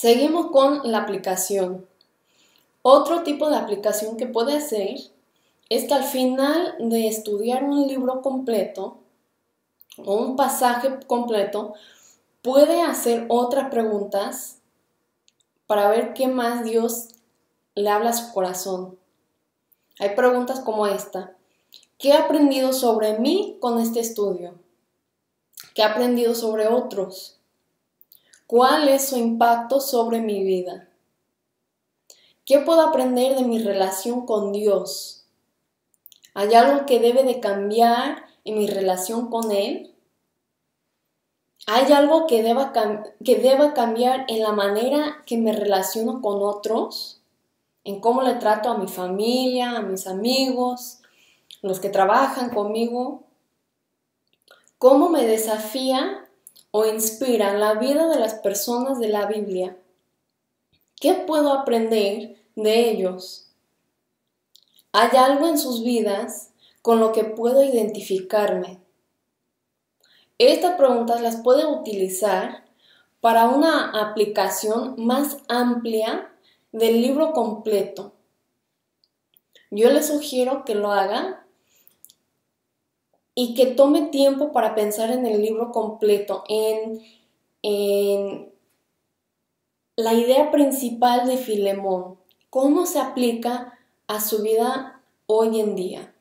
Seguimos con la aplicación. Otro tipo de aplicación que puede hacer es que al final de estudiar un libro completo o un pasaje completo, puede hacer otras preguntas para ver qué más Dios le habla a su corazón. Hay preguntas como esta. ¿Qué he aprendido sobre mí con este estudio? ¿Qué he aprendido sobre otros? ¿Cuál es su impacto sobre mi vida? ¿Qué puedo aprender de mi relación con Dios? ¿Hay algo que debe de cambiar en mi relación con Él? ¿Hay algo que deba, que deba cambiar en la manera que me relaciono con otros? ¿En cómo le trato a mi familia, a mis amigos, los que trabajan conmigo? ¿Cómo me desafía o inspira la vida de las personas de la Biblia? ¿Qué puedo aprender de ellos? ¿Hay algo en sus vidas con lo que puedo identificarme? Estas preguntas las puede utilizar para una aplicación más amplia del libro completo. Yo les sugiero que lo haga y que tome tiempo para pensar en el libro completo, en, en la idea principal de Filemón, cómo se aplica a su vida hoy en día.